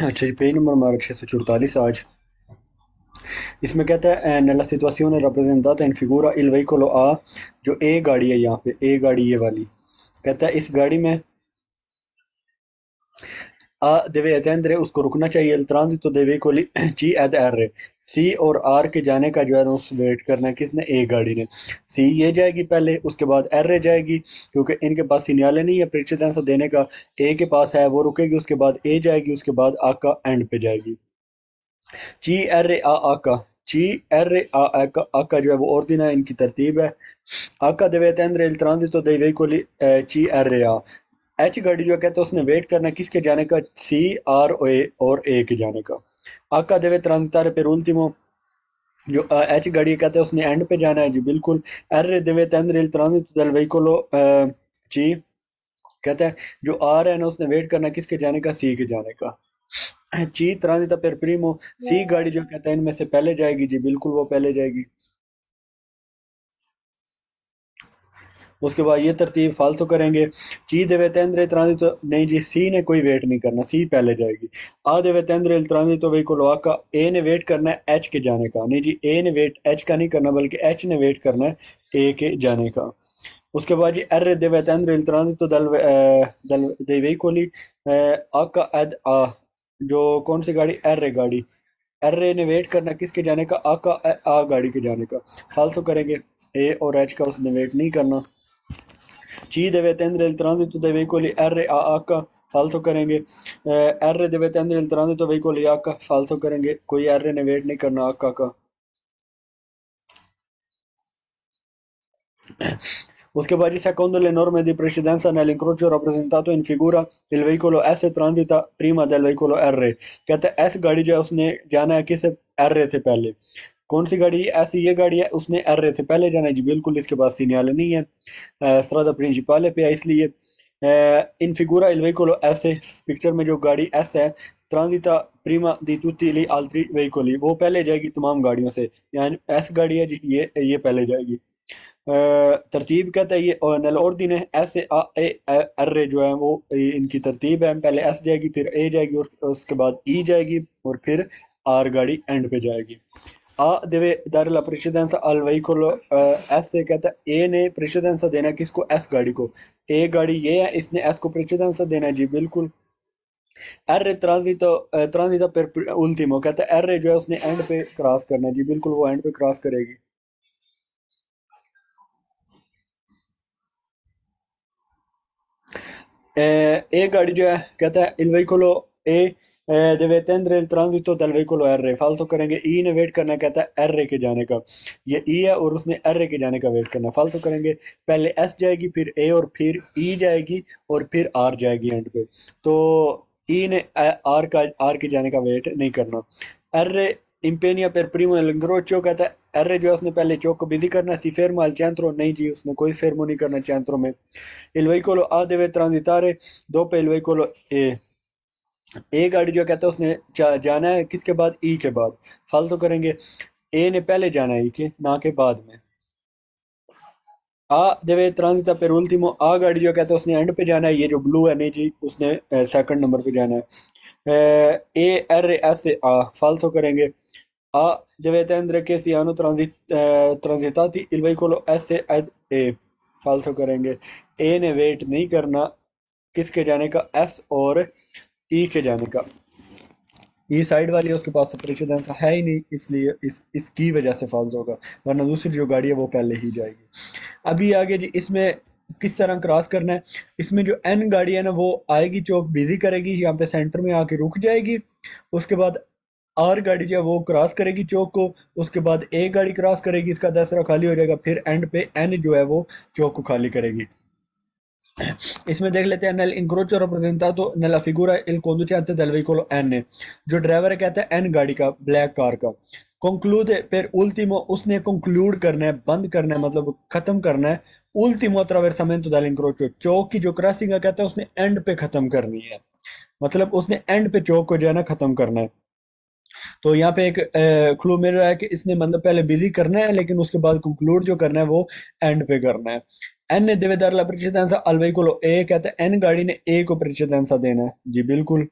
अच्छा जी page number हमारा छः सौ चौतालीस आज। इसमें कहता है "Eh, situation represent rappresentata in इलवई को लो आ जो ए गाड़ी है यहाँ पे ए गाड़ी ये वाली। कहता है इस गाड़ी में A deve attendere उसको रुकना चाहिए। il transito dei veicoli C ed R सी और आर के जाने का जो है ना उस वेट करना है किसने? ए गाड़ी ने। सी ये जाएगी पहले उसके बाद एर आर जाएगी क्योंकि इनके पास सिग्नल नहीं है प्रेसिडेंस देने का ए के पास है वो रुकेगी उसके बाद ए जाएगी उसके बाद आ का एंड पे जाएगी। ची एर आ आका। ची एर आ आका आका जो है वो ऑर्डिना है इनकी तरतीब है। आका deve attendere il transito dei eh, C R A H गाड़ी जो कहते हैं उसने वेट करना किसके जाने का? सी आर ओ ए और ए के जाने का। आका देवे transitare per ultimo जो एच गाड़ी कहते हैं उसने एंड पे जाना है। जी बिल्कुल। एर देवे attendere il transito del veicolo ची कहता है जो आर है ना उसने वेट करना किसके जाने का? सी के जाने का। ची ट्रांजिटा पर प्रीमो। सी गाड़ी जो कहता है इनमें से पहले जाएगी। जी बिल्कुल वो पहले जाएगी। उसके बाद ये तरतीब फालतू करेंगे। ची देवे तेंद्रे तो नहीं जी सी ने कोई वेट नहीं करना सी पहले जाएगी। आ देवे तेंद्रे ट्रांजिटो वेहिकल का ए ने वेट करना है एच के जाने का। नहीं जी ए ने वेट एच का नहीं करना बल्कि एच ने वेट करना है ए के जाने का। उसके बाद जी R देवे transito dal, eh, dal, dei veicoli eh, H ed A जो कौन सी गाड़ी? है गाड़ी। R ने वेट करना किसके जाने का? A का A गाड़ी के जाने का। फालतू करेंगे। ए और एच का उसने वेट नहीं करना। C deve attendere il transito dei veicoli R a H फालतू करेंगे R deve attendere il transito dei veicoli H फालतू करेंगे कोई R ने वेट नहीं करना H का उसके बाद secondo le norme di precedenza nell'incrocio rappresentato in figura il veicolo S transita prima del veicolo R कहते S गाड़ी जो है उसने जाना है किस R से पहले कौन सी गाड़ी है? ऐसी ये गाड़ी है, उसने R से पहले जाना है। जी, बिल्कुल इसके पास सीनियल नहीं है। स्ट्रादा प्रिंसिपाले पे है, इसलिए इन फिगूरा veicolo S पिक्चर में जो गाड़ी S है ट्रांजिटा प्रीमा दी तुती ली आल्ट्री वो पहले जाएगी तमाम गाड़ियों से। यानी एस गाड़ी है जी, ये ये पहले जाएगी। तरतीब कहता है ये नल और दिन है एस ए अर्रे जो है, वो इनकी तरतीब है। पहले एस जाएगी, फिर ए जाएगी, और उसके बाद ई जाएगी, और फिर आर गाड़ी एंड पे जाएगी। वेहिकल कहता ए ने प्रेसिडेंस देना किसको? गाड़ी को। ए गाड़ी ये है, इसने को प्रेसिडेंस देना जी, बिल्कुल। पर उल्टीमो कहता जो है, उसने एंड पे क्रॉस करना है। जी, बिल्कुल, वो एंड पे क्रॉस करेगी। ए गाड़ी जो है, कहता है il veicolo ए attendere il transito del veicolo R. फालतू करेंगे ई ने वेट करना कहता है R के जाने का ये ई है और उसने R के जाने का वेट करना फालतू करेंगे पहले एस जाएगी फिर ए और फिर ई जाएगी और फिर आर जाएगी एंड पे तो ई ने आर का आर के जाने का वेट नहीं करना R impegna per primo l'incrocio कहता है R जो है उसने पहले चौक को बिज़ी करना सी ferma al चैंत्रो नहीं जी उसने कोई फेरमो नहीं करना चैंत्रो में il veicolo A deve transitare dopo il veicolo E. ए गाड़ी जो कहता है उसने जाना है किसके बाद? ई के बाद। फालतू करेंगे। ए ने पहले जाना है ई के ना के बाद में। आ देवे ट्रांजिटा पर उल्टीमो आ गाड़ी जो कहता है उसने एंड पे जाना है। ये जो ब्लू है नहीं जी उसने सेकंड नंबर पे जाना है। ए आर एस आ फालतू करेंगे। A deve attendere che siano transit, eh, transitati il veicolo S ed E फालतू करेंगे। ए ने वेट नहीं करना किसके जाने का? एस और ई के जाने का। ई साइड वाली है उसके पास तो प्रेसिडेंस है ही नहीं, इसलिए इस, इसकी वजह से फालतू होगा, वरना दूसरी जो गाड़ी है वो पहले ही जाएगी। अभी आगे जी, इसमें किस तरह क्रॉस करना है? इसमें जो एन गाड़ी है ना, वो आएगी, चौक बिज़ी करेगी, यहाँ पे सेंटर में आके रुक जाएगी। उसके बाद आर गाड़ी जो है वो क्रॉस करेगी चौक को, उसके बाद ए गाड़ी क्रॉस करेगी, इसका दसरा खाली हो जाएगा, फिर एंड पे एन जो है वो चौक को खाली करेगी। इसमें देख लेते हैं नल इंक्रोचो rappresentato nella figura il conducente del veicolo N जो ड्राइवर कहता है एन गाड़ी का ब्लैक कार का। कंक्लूड पर उल्टीमो उसने कंक्लूड करना है, बंद करना है मतलब खत्म करना है। उल्टीमो attraversamento dell'incrocio चौक की जो क्रॉसिंग है, कहता है उसने एंड पे खत्म करनी है। मतलब उसने एंड पे चौक को जो है ना खत्म करना है। तो यहाँ पे एक क्लू मिल रहा है कि इसने मतलब पहले बिज़ी करना है, लेकिन उसके बाद कंक्लूड जो करना है, वो एंड पे करना है। एन ने dare la precedenza al veicolo E कहते हैं एन गाड़ी ने ए को precedenza देना है जी बिल्कुल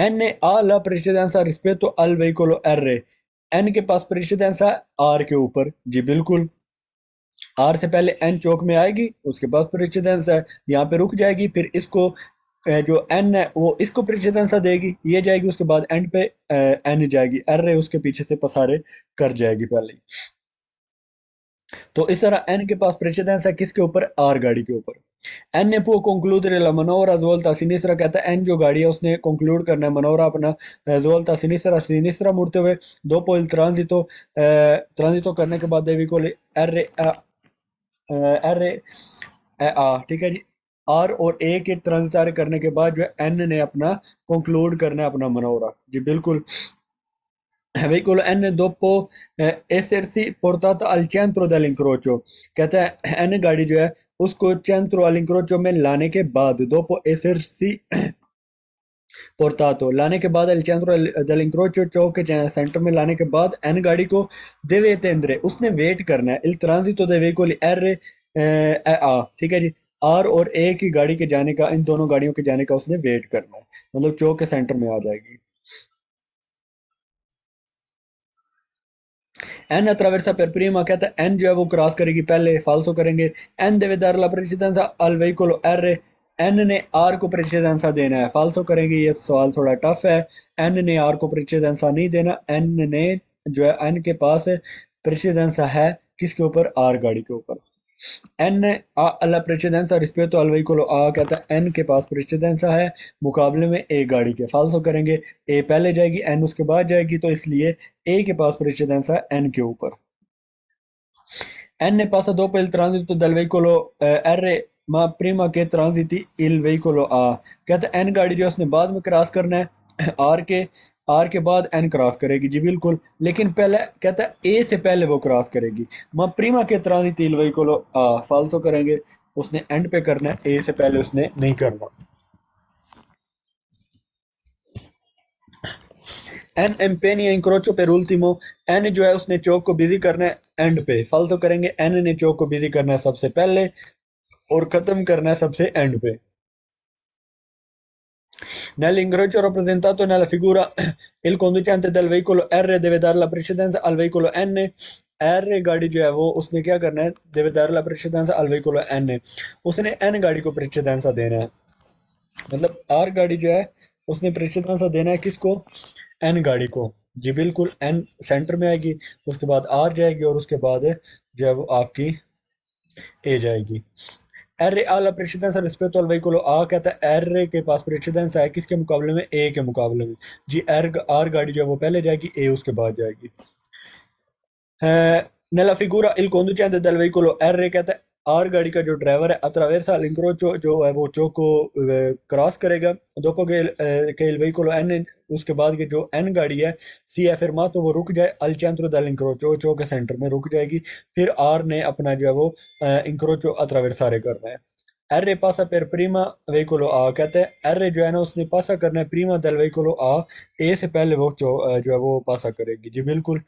n ha la precedenza rispetto al veicolo R. N के पास परिचित आंसर R के ऊपर जी बिल्कुल आर से पहले एन चौक में आएगी उसके बाद प्रेसिडेंस है यहाँ पे रुक जाएगी फिर इसको जो एन है वो इसको परिचित आंसर देगी ये जाएगी उसके बाद एंड पे एन जाएगी एर उसके पीछे से पसारे कर जाएगी पहले तो इस तरह एन के पास प्रेसिडेंस है किसके ऊपर? आर गाड़ी के ऊपर। एन ने concludere la manovra svolta a sinistra कहता है एन जो गाड़ी है उसने कंक्लूड करना है। मनोरा अपना a sinistra sinistra मुड़ते हुए dopo il transito ट्रांजिटो करने के बाद देवी को R R आ ठीक है जी? आर और ए के ट्रांजिट करने के बाद जो एन ने अपना कंक्लूड करना है अपना मनोरा जी, बिल्कुल। Veicolo N dopo eh, essersi portato al centro dell'incrocio कहता है N गाड़ी जो है उसको centro all'incrocio में लाने के बाद dopo essersi portato लाने के बाद al centro dell'incrocio चौक के सेंटर में लाने के बाद N गाड़ी को deve attendere उसने वेट करना है il transito dei veicoli R A ठीक है जी आर और ए की गाड़ी के जाने का इन दोनों गाड़ियों के जाने का उसने वेट करना है मतलब चौक के सेंटर में आ जाएगी एन अत्रावेसा पर प्रीम कहता है एन जो है वो क्रॉस करेगी पहले फालसो करेंगे एन dare को precedenza al veicolo R N ने आर को प्रेसिडेंसा देना है फालसो करेंगे ये सवाल थोड़ा टफ है एन ने आर को प्रेसिडेंसा नहीं देना एन ने जो है एन के पास प्रेसिडेंसा है किसके ऊपर आर गाड़ी के ऊपर एन अल्लाह प्रेसिडेंसा रिस्पेक्टो अल वेहिकुलो आ कहता है एन के पास प्रेसिडेंसा है मुकाबले में ए गाड़ी के फालसो करेंगे। ए पहले जाएगी एन उसके बाद जाएगी तो इसलिए ए के पास प्रेसिडेंसा एन के ऊपर। N passa dopo il transito del veicolo eh, R ma prima che transiti il veicolo A कहते हैं n गाड़ी जो उसने बाद में क्रॉस करना है आर के आर के बाद एन क्रॉस करेगी जी, बिल्कुल। लेकिन पहले, कहता है ए से पहले वो क्रॉस करेगी। माँ प्रीमा के त्राजी तिल वही को फालसो करेंगे। उसने एंड पे करना है ए से पहले उसने नहीं करना। एन एम्पेनिया इंक्रोचो पे रूल रूलतीमो एन जो है, उसने चौक को बिज़ी करना है एंड पे। फालसो करेंगे एन ने चौक को बिज़ी करना है सबसे पहले और खत्म करना है सबसे एंड पे। Nell'incrocio rappresentato nella figura, il conducente del veicolo R deve dare la precedenza al veicolo N. R गाड़ी जो है वो उसने क्या करना है देवे दार ला प्रेसिडेंस अलवेई को लो N उसने N गाड़ी को प्रेसिडेंस देना है मतलब आर गाड़ी जो है उसने प्रेसिडेंस देना है किसको एन गाड़ी को जी बिल्कुल एन सेंटर में आएगी उसके बाद आर जाएगी और उसके बाद जो है वो आपकी ए जाएगी एर आला प्रेसिडेंस और रिस्पेक्ट अलवाई को आ कहता है एर के पास प्रेसिडेंस है, किसके मुकाबले में? ए के मुकाबले में। जी एर आर गाड़ी जो है, वो पहले जाएगी ए उसके बाद जाएगी। नला फिगूरा इल कोंदू चाहते दलवाई को लो एर कहता है आर गाड़ी का जो ड्राइवर है अट्रावेर्सा l'incrocio जो है वो चौक को क्रॉस करेगा। dopo che, che il veicolo N उसके बाद की जो एन गाड़ी है सी एफ़ फरमा तो वो रुक जाए अल centro dell'incrocio चौक के सेंटर में रुक जाएगी। फिर आर ने अपना जो है वो इंक्रोचो अट्रावेर्सारे करना है। R passa per prima veicolo आ कहते हैं। R जो है ना उसने पासा करना है प्रीमा del veicolo आ ए से पहले वो जो है वो पासा करेगी। जी बिल्कुल।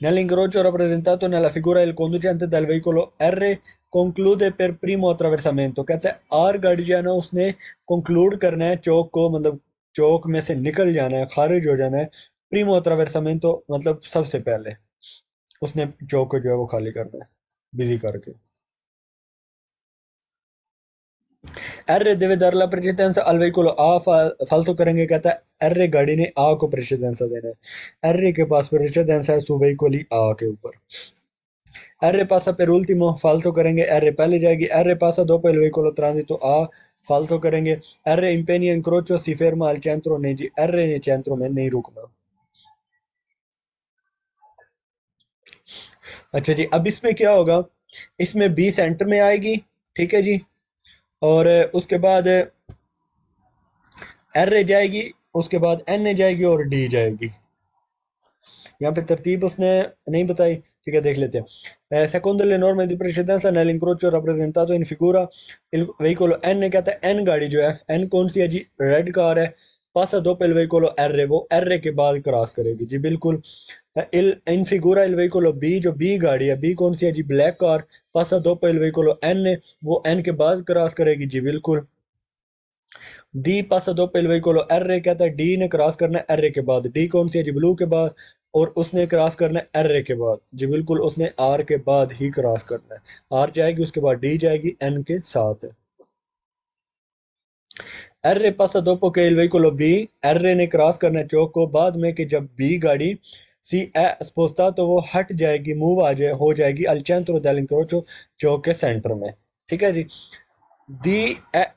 Nell'incrocio rappresentato nella figura il conducente del veicolo R conclude per primo attraversamento कहते हैं आर गाड़ी जो है ना उसने कंक्लूड करना है चौक को मतलब चौक में से निकल जाना है खारिज हो जाना है प्रीमो अट्रावेरसामेंटो मतलब सबसे पहले उसने चौक को जो है वो खाली करना है बिजी करके अरे दिव्य दरला प्रचित अलवे को आ फालतू करेंगे कहता अर्रे गाड़ी ने आ को प्रचित आंसर देना अर्रे के पास प्रचित आंसर है सुबह को ली आ के ऊपर अर्रे पासा पे रूलती मोह फालतू करेंगे अर्रे पहले जाएगी अर्रे पासा दो पे अलवे को त्रांति तो आ फालतू करेंगे अर्रे इम्पेनियन क्रोचो सिफेर माल चैंत्रो ने जी अर्रे ने चैंत्रो में नहीं रुकना अच्छा जी अब इसमें क्या होगा इसमें बी सेंटर में आएगी ठीक है जी। और उसके बाद एर जाएगी, उसके बाद एन जाएगी और डी जाएगी। यहाँ पे तरतीब उसने नहीं बताई, ठीक है, देख लेते हैं। secondo le norme di precedenza nell'incrocio rappresentato in figura. Il veicolo N कहता है N गाड़ी जो है, N कौन सी है जी? रेड कार है। पासा दो पे veicolo R वो R के बाद क्रॉस करेगी। जी, बिल्कुल। In figura il veicolo B, जो B गाड़ी है, B कौन सी है जी? ब्लैक कार पासा दो पे il veicolo N वो N के बाद क्रॉस करेगी जी, बिल्कुल। D passa dopo il veicolo R कहता है डी ने क्रॉस करना है R के बाद। डी कौन सी है जी? ब्लू के बाद, और उसने क्रॉस करना है R के बाद। जी, बिल्कुल, उसने आर के बाद ही क्रॉस करना है। आर जाएगी, उसके बाद डी जाएगी एन के साथ। R passa dopo che il veicolo B, R ने क्रॉस करना है चौक को। बाद में कि जब बी गाड़ी सी, ए स्पोस्ता तो वो हट जाएगी मूव आ जाए, हो जाएगी अल centro dell'incrocio चौक के सेंटर में। ठीक है जी? डी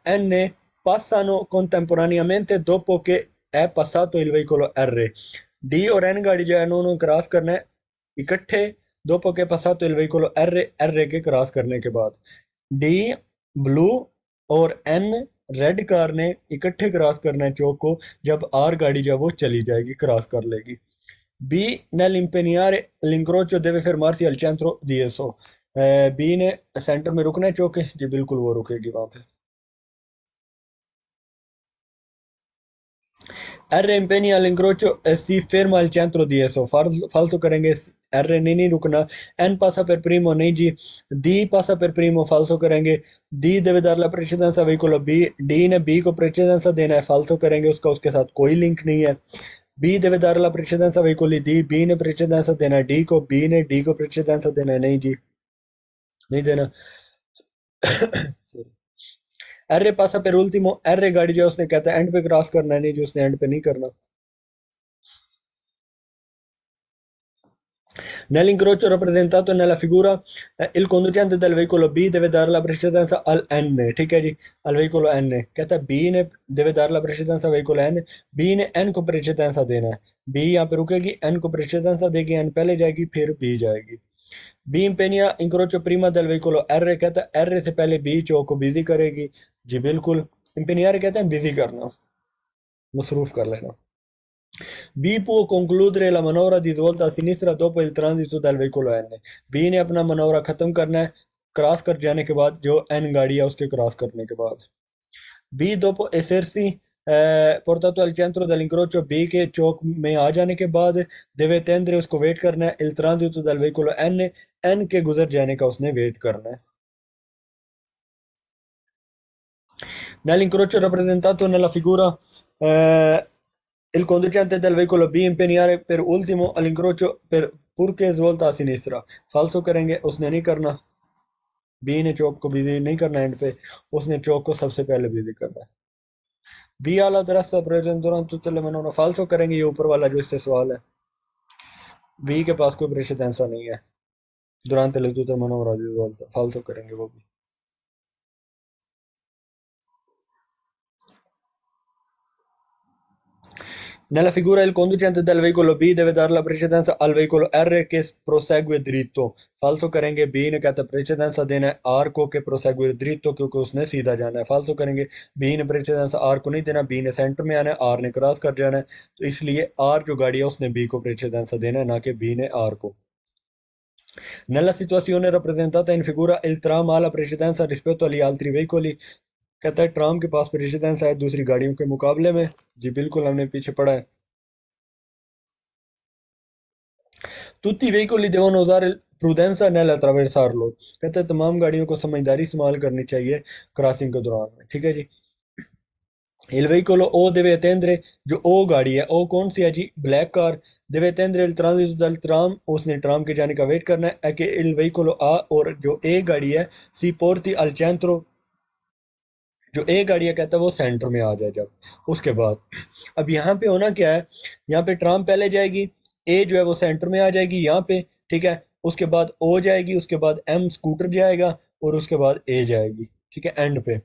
एन ने D e N passano contemporaneamente dopo che è passato il veicolo R. D और N गाड़ी जो है, उन्होंने क्रॉस करना है इकट्ठे che è passato il veicolo R R के क्रॉस करने के बाद। D ब्लू और N रेड कार ने इकट्ठे क्रॉस करना है चौक को, जब आर गाड़ी जो वो चली जाएगी क्रॉस कर लेगी। B nell'impegnare l'incrocio deve fermarsi al centro di esso B ने सेंटर में रुकना है चौके जी बिल्कुल वो रुकेगी वहाँ पे R impegna all'incrocio e si ferma al centro di esso falso करेंगे R नहीं रुकना N passa per primo नहीं जी D passa per primo falso करेंगे D deve dare la precedenza veicolo B D ने B को precedenza देना है falso करेंगे उसका उसके साथ कोई लिंक नहीं है बी दावेदार ला प्रतिशतांश वही को ली दी बी ने प्रतिशतांश देना डी को बी ने डी को प्रतिशतांश देना नहीं जी नहीं देना एर पासा पे रूल थी मो एर गाड़ी जो उसने कहता है एंड पे क्रॉस करना है नहीं जो उसने एंड पे नहीं करना Nell'incrocio rappresentato nella figura eh, il conducente del veicolo B deve dare la precedenza al N, ठीक है al veicolo N कहता है B deve dare la precedenza al veicolo N B ने N को precedenza देना है B यहाँ पे रुकेगी N को precedenza देगी N पहले जाएगी फिर B जाएगी B impegna incrocio prima del veicolo R कहता है R से पहले B चौक को बिज़ी करेगी जी बिल्कुल impegnare कहते हैं बिज़ी करना मसरूफ कर लेना B può concludere la manovra di svolta a sinistra dopo il transito del veicolo N B ने अपना मनोवरा खत्म करना है क्रॉस कर जाने के बाद जो N गाड़ी है उसके क्रॉस करने के बाद B dopo essersi eh, portato al centro dell'incrocio B के चौक में आ जाने के बाद deve attendere उसको वेट करना है il transito del veicolo N N के गुजर जाने का उसने वेट करना है Nell'incrocio rappresentato nella figura eh, il conducente del veicolo B impegnare per ultimo all'incrocio per purché svolta a sinistra falso करेंगे उसने नहीं करना बी ने चौक को बिज़ी नहीं करना एंड पे उसने चौक को सबसे पहले बिज़ी करना है बी आला दरस्त प्रयोजन दौरान तुतले तो मनोना फालतू करेंगे ये ऊपर वाला जो इससे सवाल है बी के पास कोई प्रेसिडेंसा नहीं है manovra di svolta फालतू करेंगे वो भी Nella figura il conducente del veicolo B deve dare la precedenza al veicolo R che prosegue dritto. फालतू करेंगे B ने कहता है precedenza देना है R को के prosegue dritto क्योंकि उसने सीधा जाना है फालतू करेंगे B ने precedenza R को नहीं देना B ने सेंटर में आना है R ने क्रॉस कर जाना है तो इसलिए R जो गाड़ी है उसने B को precedenza देना है ना कि B ने R को Nella situazione rappresentata in figura il tram ha la precedenza rispetto agli altri veicoli कहता है, ट्राम के पास रिश्तेदार शायद दूसरी गाड़ियों के मुकाबले में जी, बिल्कुल, हमने पीछे पड़ा है। तुती वेकोली देवन उदार तमाम गाड़ियों को समझदारी इस्तेमाल करनी चाहिए क्रॉसिंग के दौरान ठीक है जी। इल वेकोलो ओ देवे तेंद्रे, जो ओ गाड़ी है, ओ कौन सी है जी? Black car. देवे तेंद्रे त्राम उसने ट्राम के जाने का वेट करना है। कि इल वेकोलो आ और जो ए गाड़ी है, सी पोर्ती अलचैंत्रो। जो ए गाड़िया कहता है, वो सेंटर में आ जाए जब। उसके बाद, अब यहाँ पे होना क्या है? यहाँ पे ट्राम पहले जाएगी ए जो है वो सेंटर में आ जाएगी, यहाँ पे, ठीक है? उसके बाद ओ जाएगी, उसके बाद एम स्कूटर जाएगा, और उसके बाद ए जाएगी, ठीक है? एंड पे।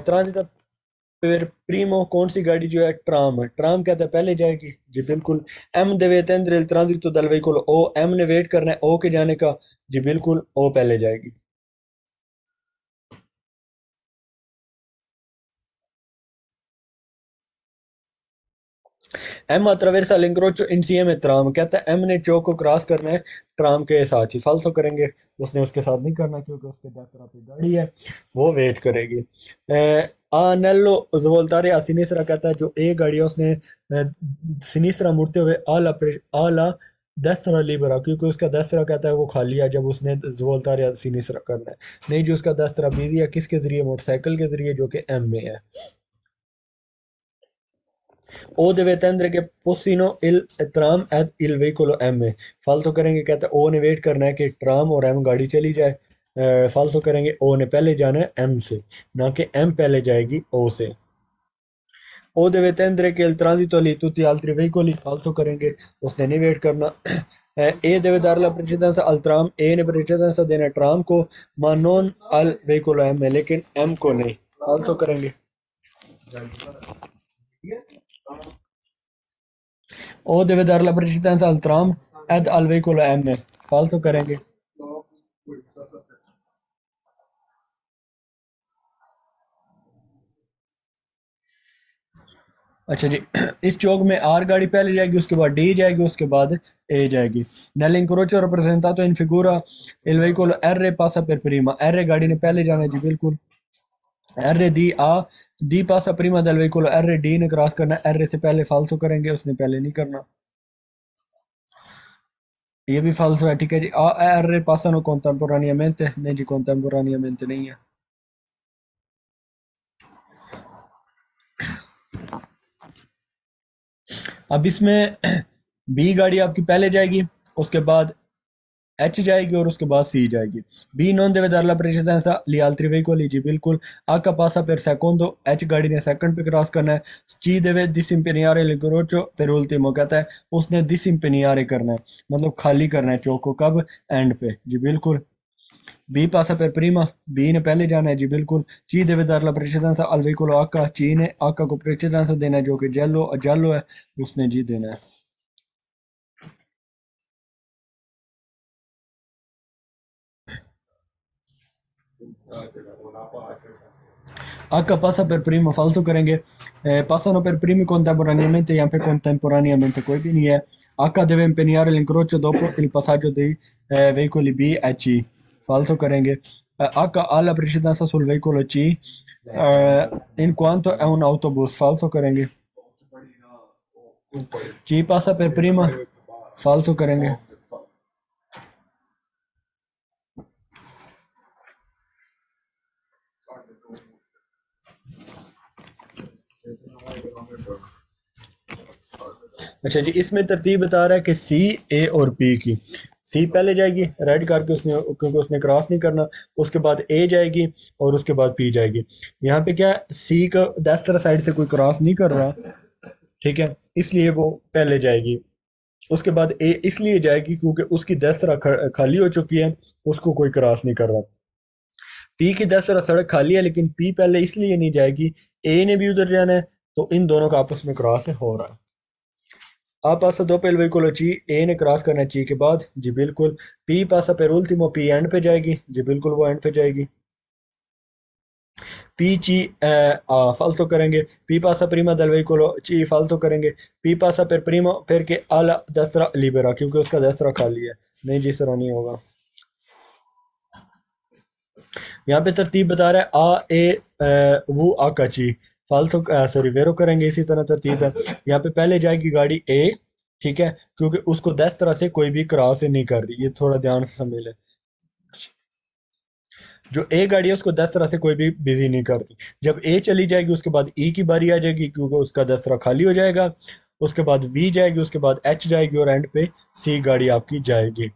ट्रांजिट फिर प्रीमो कौन सी गाड़ी जो है? ट्राम ट्राम कहता है, पहले जाएगी। जी, बिल्कुल। एम देवे तेंद्र ट्रांजिट तो दल को ओ एम ने वेट करना है ओ के जाने का। जी, बिल्कुल ओ पहले जाएगी। M attraversa l'incrocio insieme tram कहता है एम ने चौक को क्रॉस करना है ट्राम के साथ ही फालसो करेंगे। उसने उसके साथ नहीं करना क्योंकि उसके तरह पे गाड़ी है। वो वेट करेगी। आनेलो जवोल्तारे सिनिसरा कहता है, जो ए गाड़ी है, उसने सिनिसरा मुड़ते हुए आला आला दस्तरा लिबरा क्योंकि उसका दस्तरा कहता है, वो खाली है, जब उसने जवोल्तारे सिनिसरा करना है। नहीं जो, उसका दस्तरा बिज़ी है, किसके ज़रिए? मोटरसाइकिल के ज़रिए, जो कि एम में है। ओ दे तेंद्र के पुसिनो इल ट्राम एद इल वेकोलो एम ए फालतो करेंगे कहते ओ ने वेट करना है कि ट्राम और एम गाड़ी चली जाए फालतो करेंगे ओ ने पहले जाना है एम से ना कि एम पहले जाएगी ओ से ओ दे तेंद्र के इल ट्रांजिटो ली तुती आलत्री वेकोली फालतो करेंगे उसने नहीं वेट करना ए देवे दारला प्रचेतन सा अल्ट्राम ए ने प्रचेतन सा देना ट्राम को मानोन अल वेकोलो एम लेकिन एम को नहीं फालतो करेंगे ओ देवेदार लब्रिशितान साल्ट्राम एड अलवे कोल एम ने फाल तो करेंगे अच्छा जी इस चौक में आर गाड़ी पहले जाएगी उसके बाद डी जाएगी उसके बाद ए जाएगी नलिंग इंक्रोचो रिप्रेजेंटा तो इन फिगूरा एलवाई को एर ए पासा पर प्रीमा एर ए गाड़ी ने पहले जाना जी बिल्कुल एर ए दी आ D passa prima del veicolo R D ने क्रॉस करना, R से पहले फालसो करेंगे, उसने पहले नहीं करना। ये भी फालसो है, ठीक है जी। आ R passano contemporaneamente नहीं जी contemporaneamente नहीं है। अब इसमें बी गाड़ी आपकी पहले जाएगी, उसके बाद एच जाएगी और उसके बाद सी जाएगी। बी नॉन देवे दरला प्रेसिडेंसा लियाल त्रिवेही को लीजिए बिल्कुल। आ का पासा फिर सेकंड दो एच गाड़ी ने सेकंड पे क्रॉस करना है। ची देवे दिस इम्पेनियारे लिखरोचो फिर उल्टिमो कहता है, उसने दिस इम्पेनियारे करना है। मतलब खाली करना है चौक को, कब? एंड पे। जी, बिल्कुल। बी पासा फिर प्रीमा बी ने पहले जाना है। जी, बिल्कुल। ची देवे दरला प्रेसिडेंसा अलवी को आका ची ने आका को प्रेसिडेंसा देना है, जो कि जेलो जेलो है, उसने जी देना है। H passa per primo falso करेंगे eh, passano per primi contemporaneamente यहाँ पे contemporaneamente कोई भी नहीं है H deve impegnare l'incrocio dopo il passaggio dei eh, veicoli B e C falso करेंगे eh, H ha la precedenza sul veicolo C eh, in quanto è un autobus falso करेंगे C passa per prima falso करेंगे अच्छा जी, इसमें तरतीब बता रहा है कि सी ए और पी की। सी पहले जाएगी रेड करके उसने क्योंकि उसने क्रॉस नहीं करना, उसके बाद ए जाएगी और उसके बाद पी जाएगी। यहाँ पे क्या सी का दस तरह साइड से कोई क्रॉस नहीं कर रहा, ठीक है? इसलिए वो पहले जाएगी। उसके बाद ए इसलिए जाएगी क्योंकि उसकी दस तरह खाली हो चुकी है, उसको कोई क्रॉस नहीं कर रहा। पी की दस तरह सड़क खाली है, लेकिन पी पहले इसलिए नहीं जाएगी। ए ने भी उधर जाना है तो इन दोनों का आपस में क्रॉस हो रहा है। आप पासा दो पेलवे को ची ए ने क्रॉस करना ची के बाद जी बिल्कुल, पी पासा पे रोलती वो पी एंड पे जाएगी, जी बिल्कुल वो एंड पे जाएगी। पी ची फल तो करेंगे, पी पासा प्रीमा दलवाई को ची फल तो करेंगे, पी पासा फिर प्रीमो, फिर के आला दसरा लिबेरा, क्योंकि उसका दसरा खाली है, नहीं जी तरह नहीं होगा। यहाँ पे तरतीब बता रहा है, आ, ए वो आका ची फालतू सॉरी वेरो करेंगे इसी तरह तरतीब है। यहाँ पे पहले जाएगी गाड़ी ए ठीक है? क्योंकि उसको दस तरह से कोई भी क्रॉस नहीं कर रही, ये थोड़ा ध्यान से समझ ले। जो ए गाड़ी है, उसको दस तरह से कोई भी बिज़ी नहीं कर रही। जब ए चली जाएगी, उसके बाद ई की बारी आ जाएगी, क्योंकि उसका दस तरह खाली हो जाएगा। उसके बाद बी जाएगी, उसके बाद एच जाएगी और एंड पे सी गाड़ी आपकी जाएगी।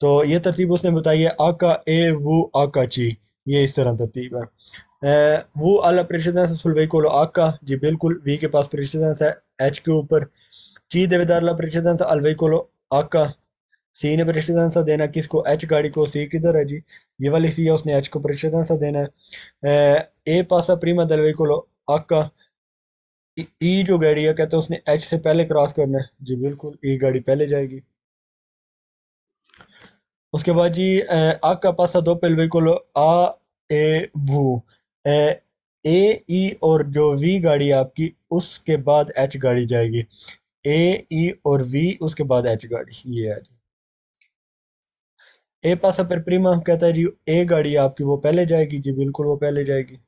तो ये तरतीब उसने बताई है, आका ए, वो, आका ची। ये इस तरह तरतीब है। वो alla precedenza sul veicolo H जी बिल्कुल V के पास प्रेसिडेंस है H के ऊपर। C deve dare la precedenza al veicolo H C ने प्रेसिडेंसा देना किसको? H गाड़ी को। C किधर है जी? ये वाली C है, उसने H को प्रेसिडेंसा देना है। ए पासा प्रीमा del veicolo H ई जो गाड़ी है, कहते हैं उसने एच से पहले क्रॉस करना है। जी बिल्कुल, ई गाड़ी पहले जाएगी। उसके बाद जी आ का पासा दो पेल veicolo A ए, वो। ए ई और जो वी गाड़ी आपकी, उसके बाद एच गाड़ी जाएगी। ए ई और वी उसके बाद एच गाड़ी, ये है जी। ए पासा पर प्रीमा कहता है जी ए गाड़ी आपकी, वो पहले जाएगी जी, बिल्कुल वो पहले जाएगी।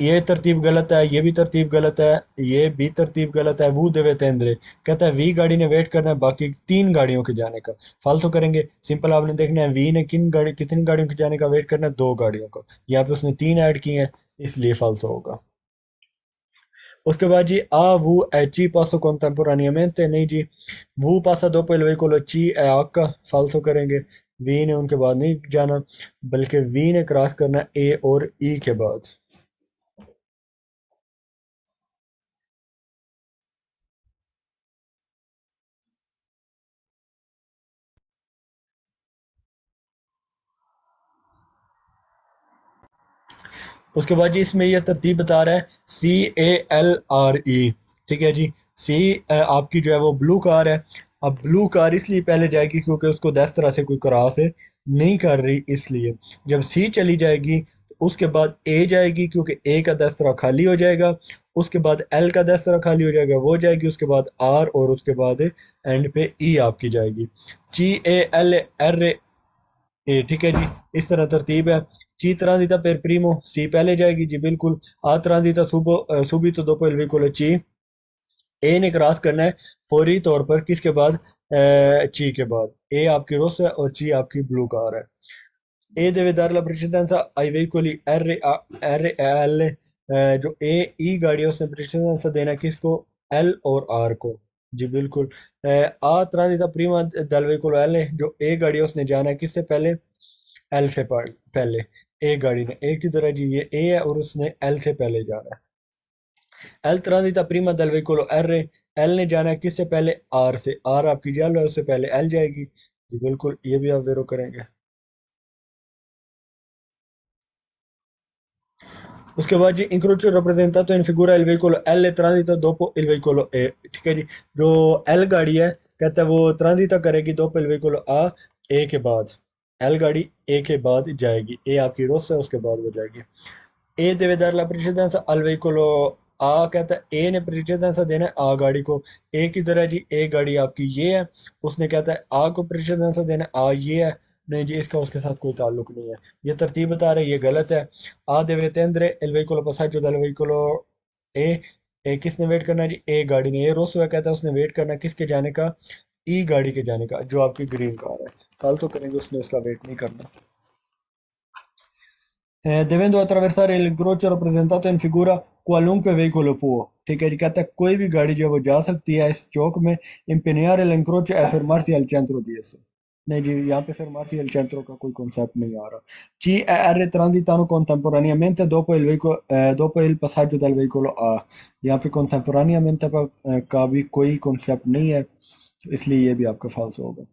ये तरतीब गलत है, ये भी तरतीब गलत है, ये भी तरतीब गलत है, वो देवे तेंद्रे। कहता है, वी गाड़ी ने वेट करना है, बाकी तीन गाड़ियों के जाने का। फालतू करेंगे। सिंपल आपने देखना है, वी ने किन गाड़ी, कितनी गाड़ियों के जाने का वेट करना है? दो गाड़ियों का। यहाँ पे उसने तीन ऐड किए हैं, इसलिए फालतू होगा। उसके बाद जी, आ, वो è G passo contemporaneamente नहीं जी। वो passa dopo il veicolo C è H फालसो करेंगे। वी ने उनके बाद नहीं जाना, बल्कि वी ने क्रॉस करना ए और ई के बाद। उसके बाद जी इसमें यह तरतीब बता रहा है सी ए एल आर ई ठीक है जी? सी आपकी जो है वो ब्लू कार है। अब ब्लू कार इसलिए पहले जाएगी क्योंकि उसको दस तरह से कोई क्रॉस नहीं कर रही इसलिए। जब सी चली जाएगी तो उसके बाद ए जाएगी क्योंकि ए का दस तरह खाली हो जाएगा, उसके बाद एल का दस तरह खाली हो जाएगा, वो जाएगी, उसके बाद आर और उसके बाद एंड पे ई e आपकी जाएगी। जी ए एल एर ए ठीक है जी? इस तरह तरतीब है। ची transita per primo सी पहले जाएगी। जी बिल्कुल। आ transita सुबह subito dopo il veicolo ची ए ने क्रॉस करना है फौरी तौर पर किसके बाद? ची के बाद। ए आपकी रोस है और ची आपकी ब्लू कार है। ए deve dare la precedenza ai veicoli R, A, R L जो ए ई गाड़ी है उसने प्रेसिडेंसा देना किसको? एल और आर को। जी बिल्कुल। आ ट्रांजिटा प्रीमा दल वेहिकलो एल जो ए गाड़ी है उसने जाना है किससे पहले? एल से पहले। ए गाड़ी ने ए की तरह जी? ये ए है और उसने एल से पहले जाना है। एल ट्रांजिटा प्रीमा दल वेहिकलो एल एल ने जाना है किससे पहले? आर से। आर आपकी जालो है उससे पहले एल जाएगी। जी बिल्कुल, ये भी आप वेरो करेंगे। उसके बाद जी इंक्रोचो rappresentato in figura il veicolo L transita dopo il veicolo E ठीक है जी। जो एल गाड़ी है, कहता है वो ट्रांजिटा करेगी दोपो il veicolo A ए के बाद। एल गाड़ी ए के बाद जाएगी। ए आपकी रोस है, उसके बाद वो जाएगी। ए precedenza al veicolo आ कहता है, ए ने प्रेसिडेंसा देना है आ गाड़ी को। ए की तरह जी? ए गाड़ी आपकी ये है। उसने कहता है, आ को प्रेसिडेंसा देना आ ये है। नहीं जी, इसका उसके साथ कोई ताल्लुक नहीं है। ये तरतीब बता रहे ये गलत है। आ veicolo passaggio dal veicolo ए। ए किसने वेट करना है जी? ए गाड़ी ने। ए रोस कहता है, उसने वेट करना किसके जाने का? ई गाड़ी के जाने का, जो आपकी ग्रीन कार है। कल तो करेंगे उसने उसका वेट नहीं करना eh, attraversare il incrocio rappresentato in figura qualunque veicolo può ठीक है जी कहता है कोई भी गाड़ी जो है वो जा सकती है इस चौक में impegnare l'incrocio e fermarsi al centro di esso नहीं जी यहाँ पे fermarsi al centro का कोई कॉन्सेप्ट नहीं आ रहा e R transitano contemporaneamente dopo il veicolo eh, dopo il passaggio del veicolo A यहाँ पे contemporaneamente का भी कोई कॉन्सेप्ट नहीं है इसलिए ये भी आपका फालतू होगा